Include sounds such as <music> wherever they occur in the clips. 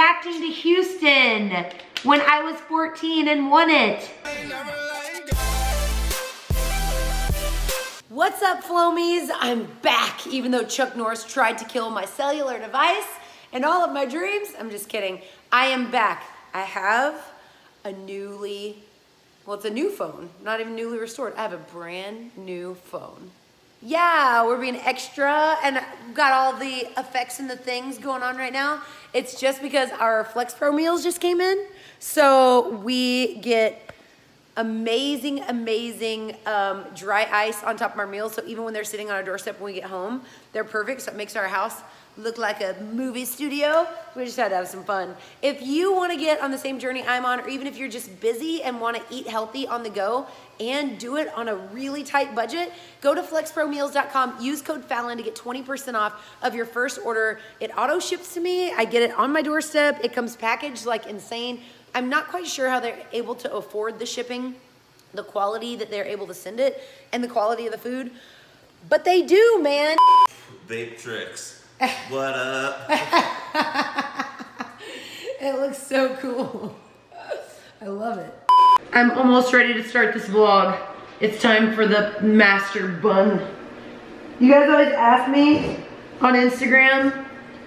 reacting to Houston when I was 14 and won it. What's up, Flomies? I'm back, even though Chuck Norris tried to kill my cellular device and all of my dreams. I'm just kidding. I am back. I have a newly, well, it's a new phone, not even newly restored. I have a brand new phone. Yeah, we're being extra and got all the effects and the things going on right now. It's just because our Flex Pro meals just came in. So we get amazing, amazing um, dry ice on top of our meals. So even when they're sitting on our doorstep when we get home, they're perfect. So it makes our house look like a movie studio. We just had to have some fun. If you want to get on the same journey I'm on, or even if you're just busy and want to eat healthy on the go and do it on a really tight budget, go to flexpromeals.com, use code Fallon to get 20% off of your first order. It auto ships to me. I get it on my doorstep. It comes packaged like insane. I'm not quite sure how they're able to afford the shipping, the quality that they're able to send it, and the quality of the food. But they do, man. Vape tricks. What up? <laughs> it looks so cool. I love it. I'm almost ready to start this vlog. It's time for the master bun. You guys always ask me on Instagram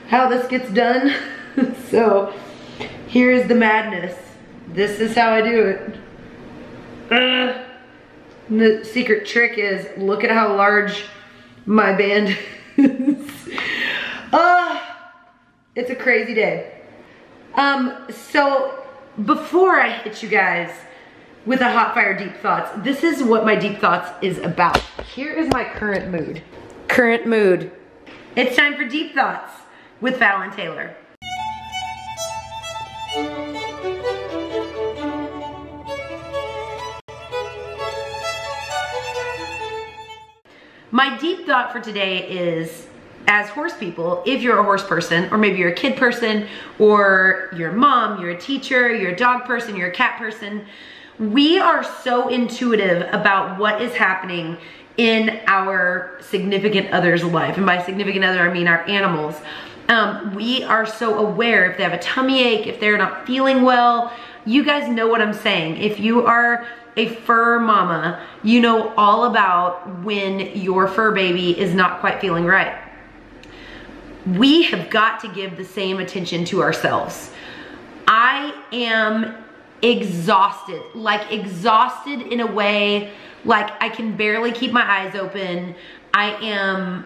how this gets done. <laughs> so here's the madness. This is how I do it. Uh, the secret trick is look at how large my band <laughs> is. Uh, it's a crazy day. Um, so before I hit you guys with a hot fire deep thoughts, this is what my deep thoughts is about. Here is my current mood. Current mood. It's time for deep thoughts with Fallon Taylor. My deep thought for today is as horse people, if you're a horse person, or maybe you're a kid person, or you're a mom, you're a teacher, you're a dog person, you're a cat person, we are so intuitive about what is happening in our significant other's life. And by significant other, I mean our animals. Um, we are so aware if they have a tummy ache, if they're not feeling well. You guys know what I'm saying. If you are a fur mama, you know all about when your fur baby is not quite feeling right we have got to give the same attention to ourselves. I am exhausted, like exhausted in a way like I can barely keep my eyes open. I am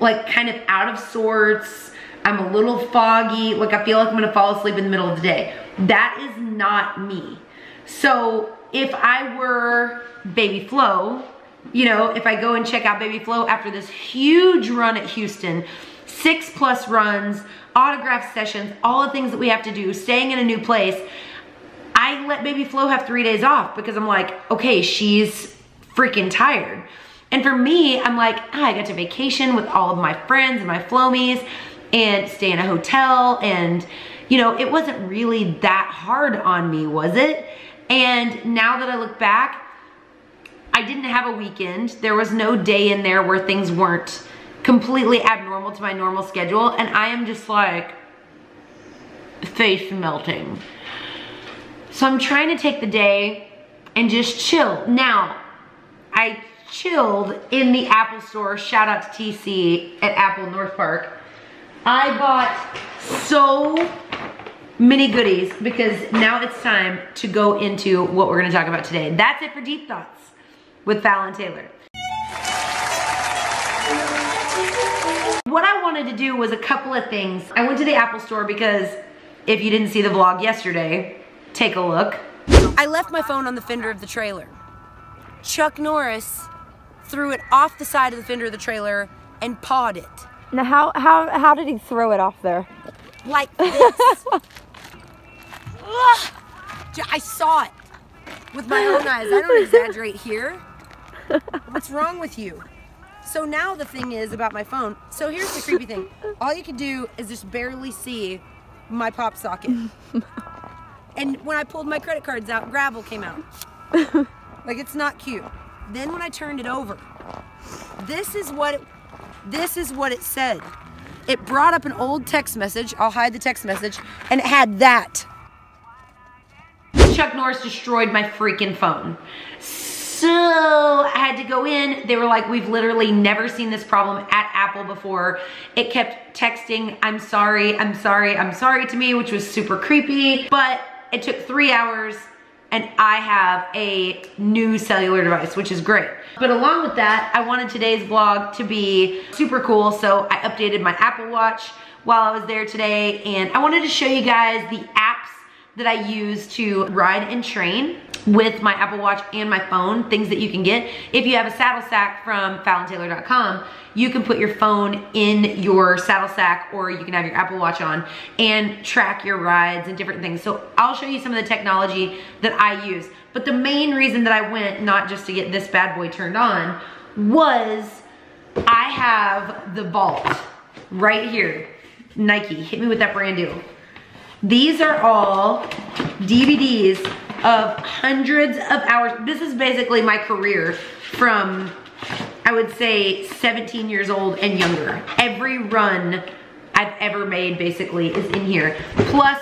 like kind of out of sorts. I'm a little foggy. Like I feel like I'm gonna fall asleep in the middle of the day. That is not me. So if I were Baby Flo, you know, if I go and check out Baby Flo after this huge run at Houston, six plus runs, autograph sessions, all the things that we have to do, staying in a new place. I let baby Flo have three days off because I'm like, okay, she's freaking tired. And for me, I'm like, ah, I got to vacation with all of my friends and my flomies and stay in a hotel and you know, it wasn't really that hard on me, was it? And now that I look back, I didn't have a weekend. There was no day in there where things weren't completely abnormal to my normal schedule and I am just like face melting. So I'm trying to take the day and just chill. Now, I chilled in the Apple store. Shout out to TC at Apple North Park. I bought so many goodies because now it's time to go into what we're gonna talk about today. That's it for Deep Thoughts with Fallon Taylor. What I wanted to do was a couple of things. I went to the Apple store because if you didn't see the vlog yesterday, take a look. I left my phone on the fender of the trailer. Chuck Norris threw it off the side of the fender of the trailer and pawed it. Now how, how, how did he throw it off there? Like this. <laughs> I saw it with my own eyes. I don't <laughs> exaggerate here. What's wrong with you? So now the thing is about my phone. So here's the creepy thing. <laughs> All you can do is just barely see my pop socket. <laughs> and when I pulled my credit cards out, gravel came out. <laughs> like it's not cute. Then when I turned it over, this is what it, this is what it said. it brought up an old text message. I'll hide the text message. And it had that. Chuck Norris destroyed my freaking phone. So I had to go in. They were like, we've literally never seen this problem at Apple before. It kept texting, I'm sorry, I'm sorry, I'm sorry to me, which was super creepy. But it took three hours and I have a new cellular device, which is great. But along with that, I wanted today's vlog to be super cool. So I updated my Apple Watch while I was there today. And I wanted to show you guys the apps that I use to ride and train with my Apple Watch and my phone, things that you can get. If you have a saddle sack from FallonTaylor.com, you can put your phone in your saddle sack or you can have your Apple Watch on and track your rides and different things. So I'll show you some of the technology that I use. But the main reason that I went, not just to get this bad boy turned on, was I have the Vault right here. Nike, hit me with that brand new. These are all DVDs of hundreds of hours. This is basically my career from, I would say, 17 years old and younger. Every run I've ever made basically is in here. Plus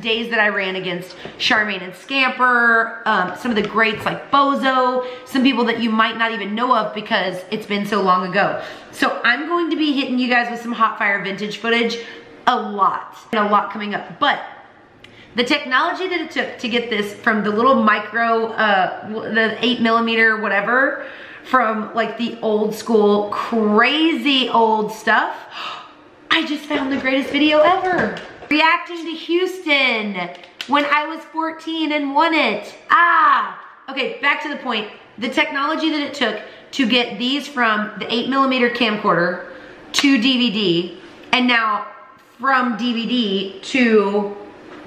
days that I ran against Charmayne and Scamper, um, some of the greats like Bozo, some people that you might not even know of because it's been so long ago. So I'm going to be hitting you guys with some hot fire vintage footage a lot and a lot coming up. But the technology that it took to get this from the little micro, uh, the eight millimeter, whatever, from like the old school, crazy old stuff, I just found the greatest video ever. Reacting to Houston when I was 14 and won it. Ah, okay, back to the point. The technology that it took to get these from the eight millimeter camcorder to DVD, and now from DVD to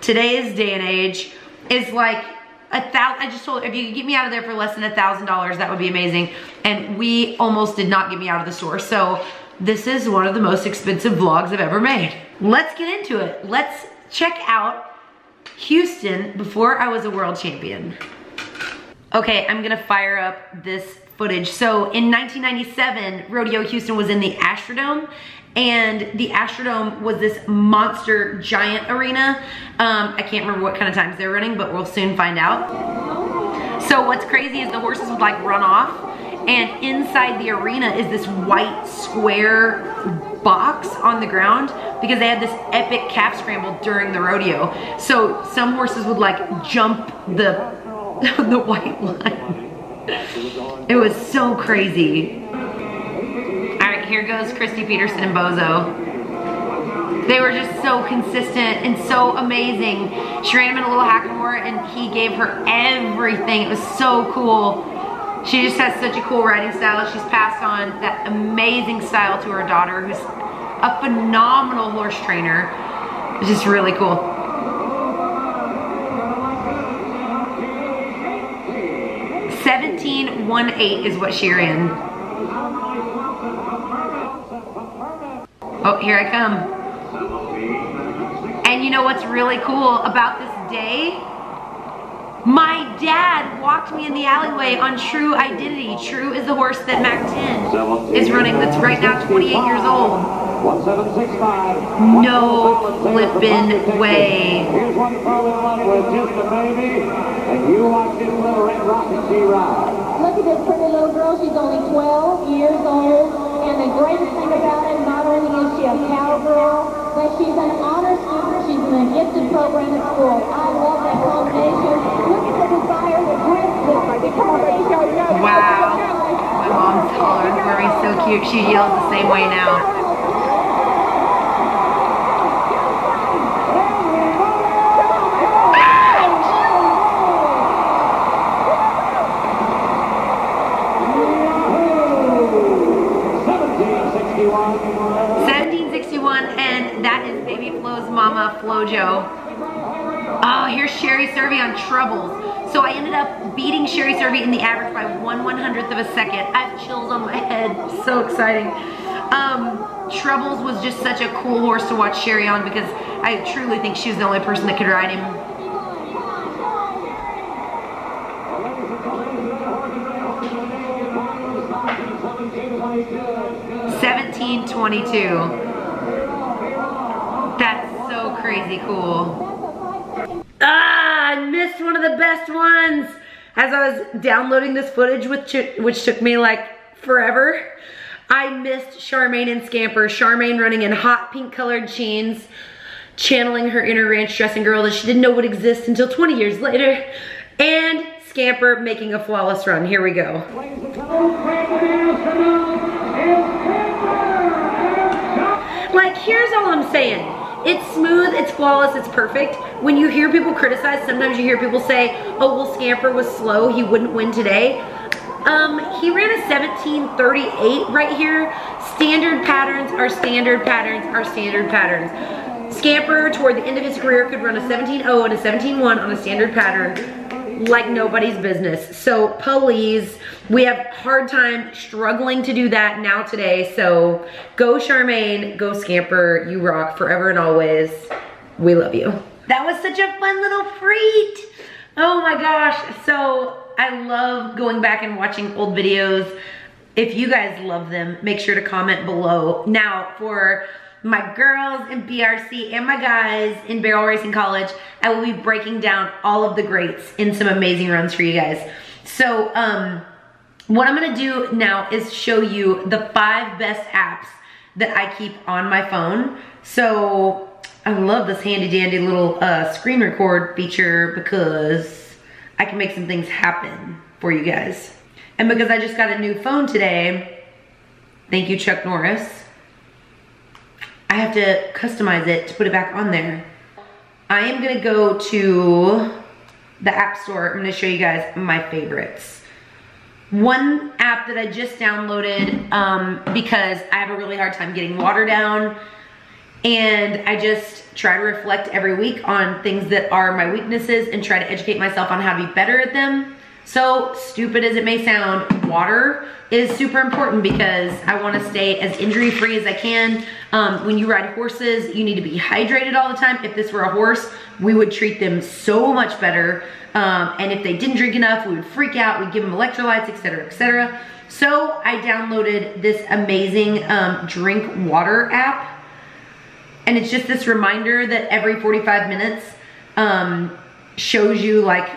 today's day and age is like a thousand, I just told, if you could get me out of there for less than a thousand dollars, that would be amazing. And we almost did not get me out of the store. So this is one of the most expensive vlogs I've ever made. Let's get into it. Let's check out Houston before I was a world champion. Okay, I'm gonna fire up this footage. So in 1997, Rodeo Houston was in the Astrodome and the Astrodome was this monster giant arena. Um, I can't remember what kind of times they're running, but we'll soon find out. So what's crazy is the horses would like run off and inside the arena is this white square box on the ground because they had this epic calf scramble during the rodeo. So some horses would like jump the, <laughs> the white line. It was so crazy goes Kristie Peterson and Bozo. They were just so consistent and so amazing. She ran him in a little hackamore and he gave her everything. It was so cool. She just has such a cool riding style. She's passed on that amazing style to her daughter who's a phenomenal horse trainer. It's just really cool. Seventeen one eight is what she ran. Oh, here I come. And you know what's really cool about this day? My dad walked me in the alleyway on True Identity. True is the horse that Mac 10 is running that's right now 28 years old. No flippin' way. Here's one Fallon with just a baby, and you watch this little red rocket she ride. Look at this pretty little girl. She's only 12 years old. And the greatest thing about it, only is she a cowgirl, but she's an honor student. She's in a gifted program at school. I love that combination. Look at the desire, the the determination. Wow. My mom's taller me. So cute. She yells the same way now. 1761, and that is Baby Flo's mama, Flojo. Oh, here's Sherry Cervi on Troubles. So I ended up beating Sherry Cervi in the average by one one hundredth of a second. I have chills on my head. <laughs> So exciting. Um, Troubles was just such a cool horse to watch Sherry on because I truly think she was the only person that could ride him 1722. That's so crazy cool. I missed one of the best ones. As I was downloading this footage, which, which took me like forever, I missed Charmayne and Scamper. Charmayne running in hot pink colored jeans, channeling her inner ranch dressing girl that she didn't know would exist until 20 years later. And Scamper making a flawless run. Here we go. Like, here's all I'm saying. It's smooth, it's flawless, it's perfect. When you hear people criticize, sometimes you hear people say, oh, well, Scamper was slow, he wouldn't win today. Um, he ran a 1738 right here. Standard patterns are standard patterns are standard patterns. Scamper, toward the end of his career, could run a 17.0 and a 17.1 on a standard pattern like nobody's business. So please, we have hard time struggling to do that now today. So go Charmayne, go Scamper, you rock forever and always. We love you. That was such a fun little freak. Oh my gosh. So I love going back and watching old videos. If you guys love them, make sure to comment below. Now, for my girls in BRC and my guys in Barrel Racing College, I will be breaking down all of the greats in some amazing runs for you guys. So, um, what I'm gonna do now is show you the five best apps that I keep on my phone. So, I love this handy dandy little uh, screen record feature because I can make some things happen for you guys. And because I just got a new phone today, thank you Chuck Norris, I have to customize it to put it back on there. I am gonna go to the app store. I'm gonna show you guys my favorites. One app that I just downloaded um, because I have a really hard time getting water down and I just try to reflect every week on things that are my weaknesses and try to educate myself on how to be better at them. So stupid as it may sound, water is super important because I wanna stay as injury free as I can. Um, when you ride horses, you need to be hydrated all the time. If this were a horse, we would treat them so much better. Um, and if they didn't drink enough, we would freak out, we'd give them electrolytes, etc., etc. So I downloaded this amazing um, drink water app and it's just this reminder that every 45 minutes um, shows you like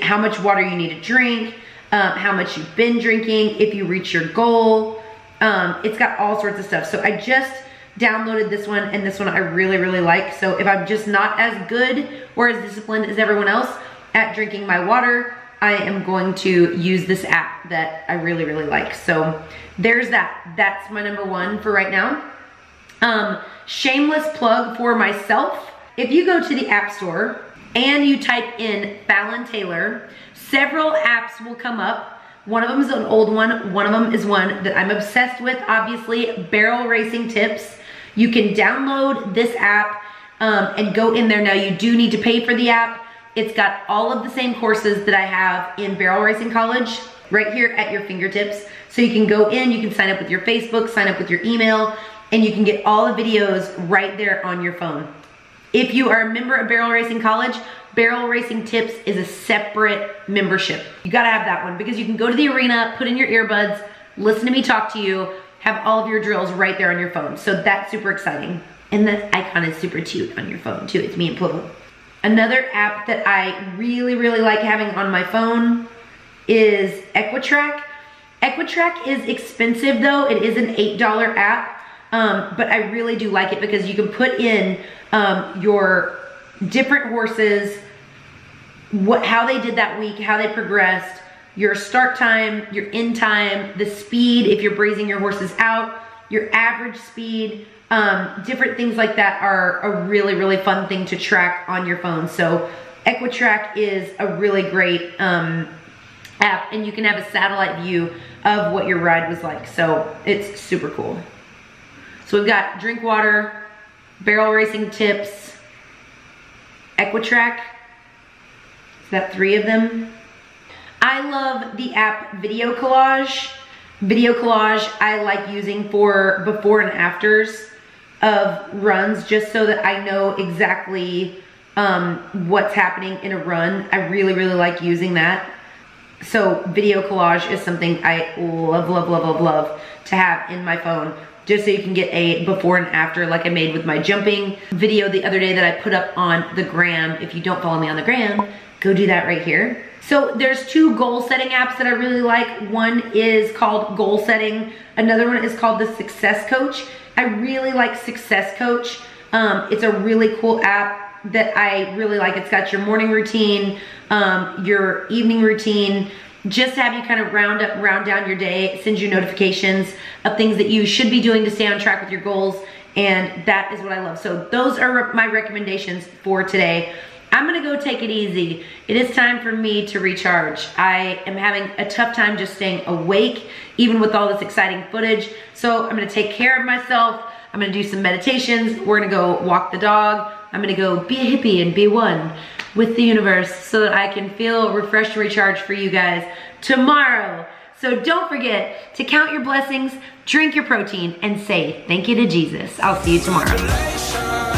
how much water you need to drink, um, how much you've been drinking, if you reach your goal. Um, it's got all sorts of stuff. So I just downloaded this one and this one I really, really like. So if I'm just not as good or as disciplined as everyone else at drinking my water, I am going to use this app that I really, really like. So there's that. That's my number one for right now. Um, shameless plug for myself. If you go to the App Store and you type in Fallon Taylor, several apps will come up. One of them is an old one. One of them is one that I'm obsessed with, obviously, Barrel Racing Tips. You can download this app um, and go in there. Now, you do need to pay for the app. It's got all of the same courses that I have in Barrel Racing College right here at your fingertips. So you can go in, you can sign up with your Facebook, sign up with your email, and you can get all the videos right there on your phone. If you are a member of Barrel Racing College, Barrel Racing Tips is a separate membership. You gotta have that one because you can go to the arena, put in your earbuds, listen to me talk to you, have all of your drills right there on your phone. So that's super exciting. And the icon is super cute on your phone too. It's me and Polo. Another app that I really, really like having on my phone is Equitrack. Equitrack is expensive though. It is an $8 app um, but I really do like it because you can put in um, your different horses, what how they did that week, how they progressed, your start time, your end time, the speed if you're brazing your horses out, your average speed, um, different things like that are a really, really fun thing to track on your phone. So Equitrack is a really great um, app and you can have a satellite view of what your ride was like. So it's super cool. So we've got drink water, barrel racing tips, Equitrack. Is that three of them? I love the app Video Collage. Video Collage I like using for before and afters of runs just so that I know exactly um, what's happening in a run. I really, really like using that. So video collage is something I love, love, love, love, love to have in my phone just so you can get a before and after like I made with my jumping video the other day that I put up on the gram. If you don't follow me on the gram, go do that right here. So there's two goal setting apps that I really like. One is called Goal Setting. Another one is called the Success Coach. I really like Success Coach. Um, it's a really cool app that I really like. It's got your morning routine, um, your evening routine, just have you kind of round up, round down your day. It sends you notifications of things that you should be doing to stay on track with your goals. And that is what I love. So those are my recommendations for today. I'm gonna go take it easy. It is time for me to recharge. I am having a tough time just staying awake, even with all this exciting footage. So I'm gonna take care of myself. I'm gonna do some meditations. We're gonna go walk the dog. I'm gonna go be a hippie and be one with the universe so that I can feel refreshed and recharged for you guys tomorrow. So don't forget to count your blessings, drink your protein, and say thank you to Jesus. I'll see you tomorrow.